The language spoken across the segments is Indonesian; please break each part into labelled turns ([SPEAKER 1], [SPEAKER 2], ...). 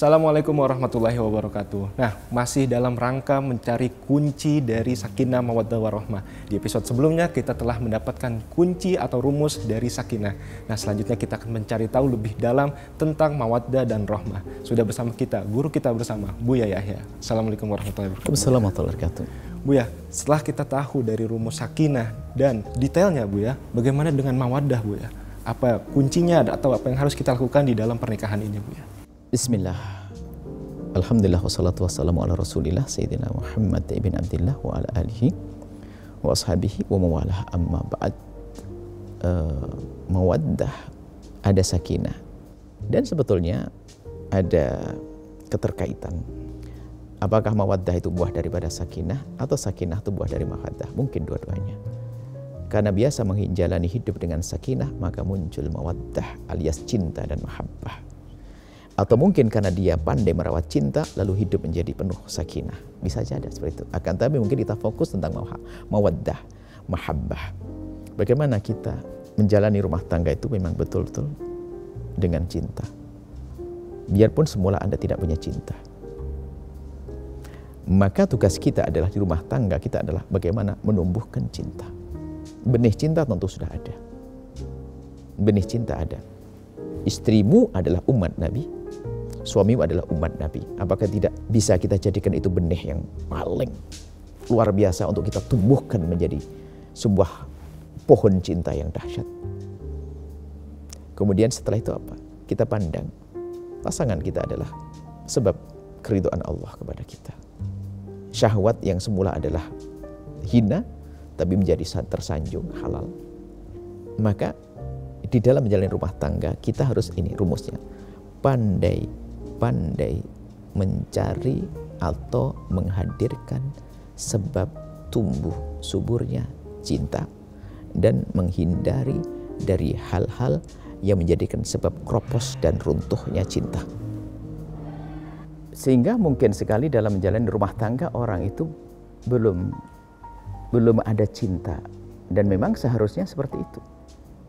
[SPEAKER 1] Assalamualaikum warahmatullahi wabarakatuh. Nah, masih dalam rangka mencari kunci dari sakinah mawaddah warahmah. Di episode sebelumnya kita telah mendapatkan kunci atau rumus dari sakinah. Nah, selanjutnya kita akan mencari tahu lebih dalam tentang mawaddah dan rahmah. Sudah bersama kita, guru kita bersama, Buya Yahya. Assalamualaikum warahmatullahi wabarakatuh.
[SPEAKER 2] Assalamualaikum warahmatullahi wabarakatuh.
[SPEAKER 1] Buya, setelah kita tahu dari rumus sakinah dan detailnya Buya, bagaimana dengan mawaddah Buya? Apa kuncinya atau apa yang harus kita lakukan di dalam pernikahan ini Buya?
[SPEAKER 2] Bismillah. Alhamdulillah wassalatu wassalamu ala Rasulillah Sayyidina Muhammad ibn Abdullah wa ala alihi wa ashabihi wa mawalah amma ba'd. Uh, mawaddah ada sakinah dan sebetulnya ada keterkaitan. Apakah mawaddah itu buah daripada sakinah atau sakinah itu buah dari mawaddah? Mungkin dua-duanya. Karena biasa menjalani hidup dengan sakinah maka muncul mawaddah alias cinta dan mahabbah atau mungkin karena dia pandai merawat cinta lalu hidup menjadi penuh sakinah. Bisa jadi seperti itu. Akan tapi mungkin kita fokus tentang mawaddah, mahabbah. Bagaimana kita menjalani rumah tangga itu memang betul-betul dengan cinta. Biarpun semula Anda tidak punya cinta. Maka tugas kita adalah di rumah tangga kita adalah bagaimana menumbuhkan cinta. Benih cinta tentu sudah ada. Benih cinta ada. Istrimu adalah umat Nabi, suamimu adalah umat Nabi. Apakah tidak bisa kita jadikan itu benih yang paling luar biasa untuk kita tumbuhkan menjadi sebuah pohon cinta yang dahsyat. Kemudian setelah itu apa? Kita pandang pasangan kita adalah sebab keridoan Allah kepada kita. Syahwat yang semula adalah hina tapi menjadi tersanjung halal. Maka di dalam menjalani rumah tangga kita harus ini rumusnya pandai pandai mencari atau menghadirkan sebab tumbuh suburnya cinta dan menghindari dari hal-hal yang menjadikan sebab kropos dan runtuhnya cinta. Sehingga mungkin sekali dalam menjalani rumah tangga orang itu belum belum ada cinta dan memang seharusnya seperti itu.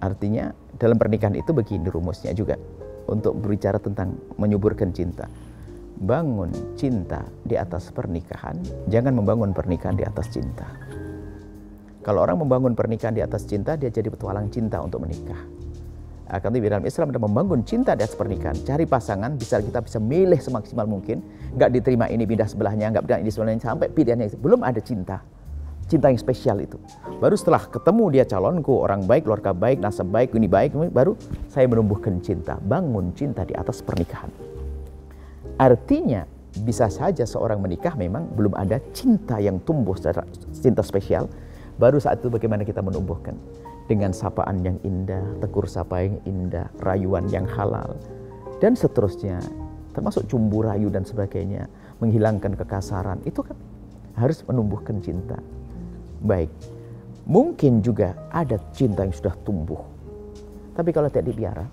[SPEAKER 2] Artinya dalam pernikahan itu begini rumusnya juga untuk berbicara tentang menyuburkan cinta. Bangun cinta di atas pernikahan, jangan membangun pernikahan di atas cinta. Kalau orang membangun pernikahan di atas cinta, dia jadi petualang cinta untuk menikah. Akan tetapi dalam Islam ada membangun cinta di atas pernikahan. Cari pasangan, bisa kita bisa milih semaksimal mungkin. Nggak diterima ini pindah sebelahnya, nggak pindah ini sebelahnya, sampai pilihannya. Belum ada cinta cinta yang spesial itu. Baru setelah ketemu dia calonku, orang baik, keluarga baik, nasab baik, ini baik, baru saya menumbuhkan cinta, bangun cinta di atas pernikahan. Artinya bisa saja seorang menikah memang belum ada cinta yang tumbuh secara cinta spesial. Baru saat itu bagaimana kita menumbuhkan dengan sapaan yang indah, tegur sapa yang indah, rayuan yang halal, dan seterusnya. Termasuk cumbu rayu dan sebagainya, menghilangkan kekasaran. Itu kan harus menumbuhkan cinta baik. Mungkin juga ada cinta yang sudah tumbuh. Tapi kalau tidak dipiara,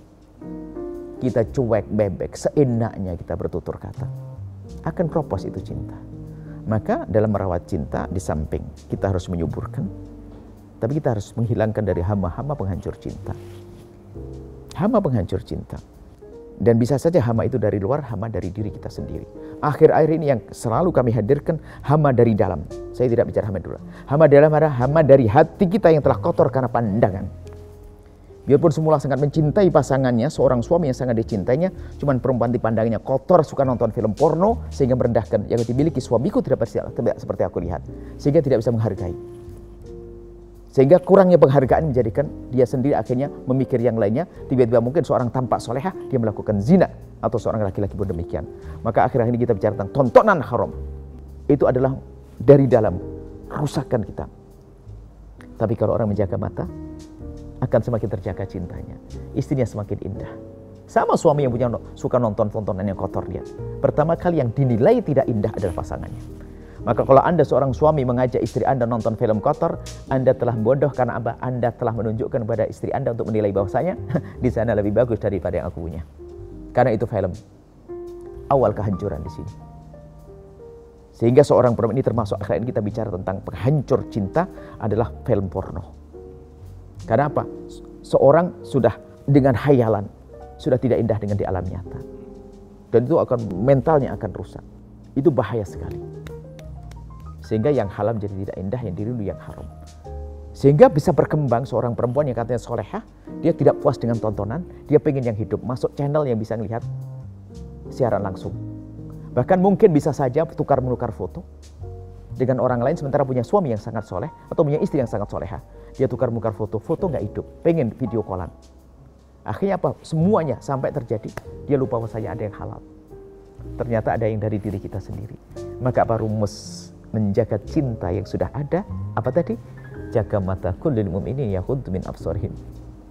[SPEAKER 2] kita cuek bebek, seenaknya kita bertutur kata. Akan kropos itu cinta. Maka dalam merawat cinta di samping kita harus menyuburkan, tapi kita harus menghilangkan dari hama-hama penghancur cinta. Hama penghancur cinta. Dan bisa saja hama itu dari luar, hama dari diri kita sendiri. Akhir-akhir ini yang selalu kami hadirkan hama dari dalam. Saya tidak bicara hama dulu. Hama dalam adalah hama dari hati kita yang telah kotor karena pandangan. Biarpun semula sangat mencintai pasangannya, seorang suami yang sangat dicintainya, cuman perempuan dipandangnya kotor, suka nonton film porno, sehingga merendahkan. Yang dimiliki suamiku tidak seperti aku lihat. Sehingga tidak bisa menghargai. Sehingga kurangnya penghargaan menjadikan dia sendiri akhirnya memikir yang lainnya. Tiba-tiba mungkin seorang tampak soleha, dia melakukan zina. Atau seorang laki-laki pun demikian. Maka akhir-akhir ini kita bicara tentang tontonan haram. Itu adalah dari dalam, rusakan kita. Tapi kalau orang menjaga mata, akan semakin terjaga cintanya. Istrinya semakin indah. Sama suami yang punya suka nonton tontonan yang kotor dia. Pertama kali yang dinilai tidak indah adalah pasangannya. Maka kalau Anda seorang suami mengajak istri Anda nonton film kotor, Anda telah bodoh karena apa? Anda telah menunjukkan kepada istri Anda untuk menilai bahwasanya di sana lebih bagus daripada yang aku punya. Karena itu film. Awal kehancuran di sini. Sehingga seorang perempuan ini termasuk akhirnya kita bicara tentang penghancur cinta adalah film porno. Karena apa? Seorang sudah dengan hayalan, sudah tidak indah dengan di alam nyata. Dan itu akan mentalnya akan rusak. Itu bahaya sekali. Sehingga yang halal jadi tidak indah, yang dirindu yang haram. Sehingga bisa berkembang seorang perempuan yang katanya solehah, dia tidak puas dengan tontonan, dia pengen yang hidup, masuk channel yang bisa melihat siaran langsung. Bahkan mungkin bisa saja tukar menukar foto dengan orang lain sementara punya suami yang sangat soleh atau punya istri yang sangat soleha. Dia tukar menukar foto, foto nggak hidup, pengen video callan. Akhirnya apa? Semuanya sampai terjadi, dia lupa bahwa saya ada yang halal. Ternyata ada yang dari diri kita sendiri. Maka apa rumus menjaga cinta yang sudah ada? Apa tadi? jaga mata kullil mu'minin yaghuddu min absarihim.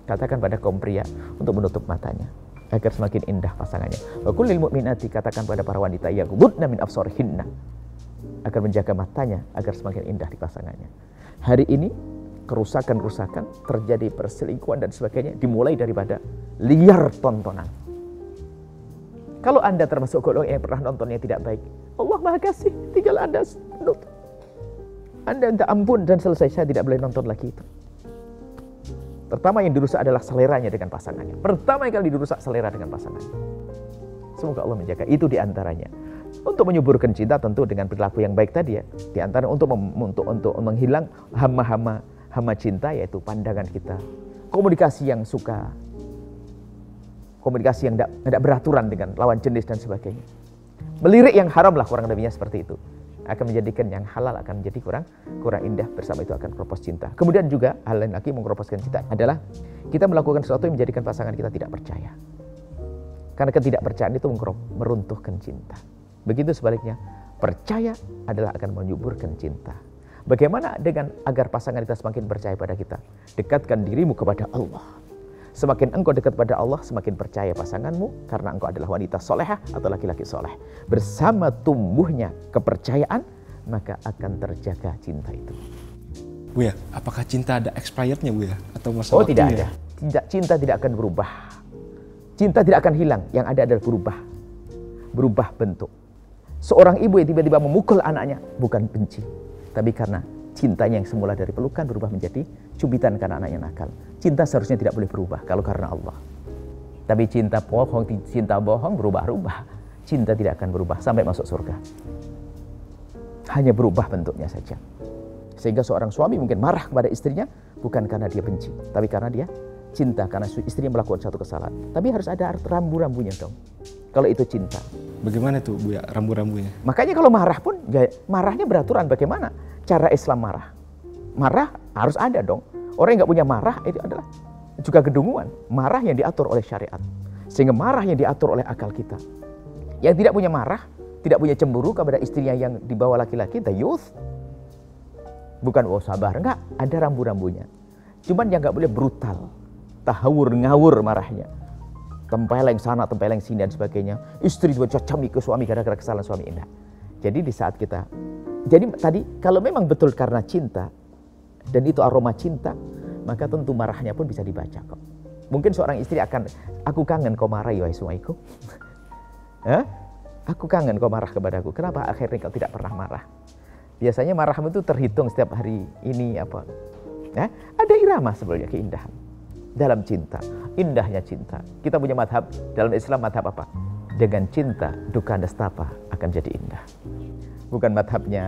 [SPEAKER 2] Katakan pada kaum pria untuk menutup matanya agar semakin indah pasangannya. Wa kullil mu'minati katakan pada para wanita yaghuddna min absarihinna agar menjaga matanya agar semakin indah di pasangannya. Hari ini kerusakan-kerusakan terjadi perselingkuhan dan sebagainya dimulai daripada liar tontonan. Kalau Anda termasuk golongan yang pernah nontonnya tidak baik, Allah Maha Kasih, tinggal Anda menutup. Anda minta ampun dan selesai, saya tidak boleh nonton lagi itu. Pertama yang dirusak adalah seleranya dengan pasangannya. Pertama yang kali dirusak selera dengan pasangannya. Semoga Allah menjaga itu di antaranya. Untuk menyuburkan cinta tentu dengan perilaku yang baik tadi ya. Di antara untuk untuk untuk menghilang hama-hama hama cinta yaitu pandangan kita. Komunikasi yang suka. Komunikasi yang tidak beraturan dengan lawan jenis dan sebagainya. Melirik yang haram lah kurang lebihnya seperti itu akan menjadikan yang halal akan menjadi kurang kurang indah bersama itu akan keropos cinta. Kemudian juga hal lain lagi mengkeroposkan cinta adalah kita melakukan sesuatu yang menjadikan pasangan kita tidak percaya. Karena ketidakpercayaan itu meruntuhkan cinta. Begitu sebaliknya, percaya adalah akan menyuburkan cinta. Bagaimana dengan agar pasangan kita semakin percaya pada kita? Dekatkan dirimu kepada Allah. Semakin engkau dekat pada Allah, semakin percaya pasanganmu karena engkau adalah wanita solehah atau laki-laki soleh. Bersama tumbuhnya kepercayaan, maka akan terjaga cinta itu.
[SPEAKER 1] Bu ya, apakah cinta ada expirednya Bu ya?
[SPEAKER 2] Atau masa Oh tidak ada. Cinta, cinta tidak akan berubah. Cinta tidak akan hilang. Yang ada adalah berubah. Berubah bentuk. Seorang ibu yang tiba-tiba memukul anaknya bukan benci, tapi karena cintanya yang semula dari pelukan berubah menjadi cubitan karena anaknya nakal. Cinta seharusnya tidak boleh berubah kalau karena Allah. Tapi cinta bohong, cinta bohong berubah-ubah. Cinta tidak akan berubah sampai masuk surga. Hanya berubah bentuknya saja. Sehingga seorang suami mungkin marah kepada istrinya bukan karena dia benci, tapi karena dia cinta karena istrinya melakukan satu kesalahan. Tapi harus ada rambu-rambunya dong. Kalau itu cinta.
[SPEAKER 1] Bagaimana tuh Bu ya rambu-rambunya?
[SPEAKER 2] Makanya kalau marah pun ya, marahnya beraturan bagaimana? Cara Islam marah. Marah harus ada dong. Orang yang nggak punya marah itu adalah juga kedunguan. Marah yang diatur oleh syariat. Sehingga marah yang diatur oleh akal kita. Yang tidak punya marah, tidak punya cemburu kepada istrinya yang dibawa laki-laki, the youth. Bukan oh sabar, enggak, ada rambu-rambunya. Cuman yang nggak boleh brutal, tahawur, ngawur marahnya. Tempeleng sana, tempeleng sini dan sebagainya. Istri juga cacami ke suami gara-gara kesalahan suami. Enggak. Jadi di saat kita jadi tadi kalau memang betul karena cinta dan itu aroma cinta, maka tentu marahnya pun bisa dibaca kok. Mungkin seorang istri akan, aku kangen kau marah ya suamiku. eh? Aku kangen kau marah kepadaku. Kenapa akhirnya kau tidak pernah marah? Biasanya marahmu itu terhitung setiap hari ini apa? Ada irama sebenarnya keindahan dalam cinta. Indahnya cinta. Kita punya madhab dalam Islam madhab apa? Dengan cinta duka nestapa akan jadi indah bukan madhabnya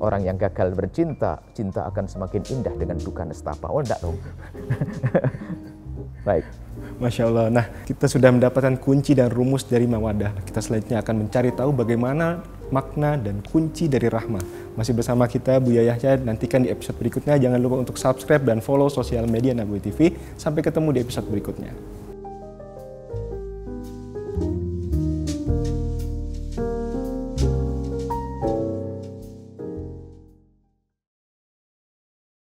[SPEAKER 2] orang yang gagal bercinta, cinta akan semakin indah dengan duka nestapa. Oh enggak dong.
[SPEAKER 1] Baik. Masya Allah. Nah, kita sudah mendapatkan kunci dan rumus dari mawadah. Kita selanjutnya akan mencari tahu bagaimana makna dan kunci dari rahmah. Masih bersama kita Bu Yahya, nantikan di episode berikutnya. Jangan lupa untuk subscribe dan follow sosial media Nabi TV. Sampai ketemu di episode berikutnya.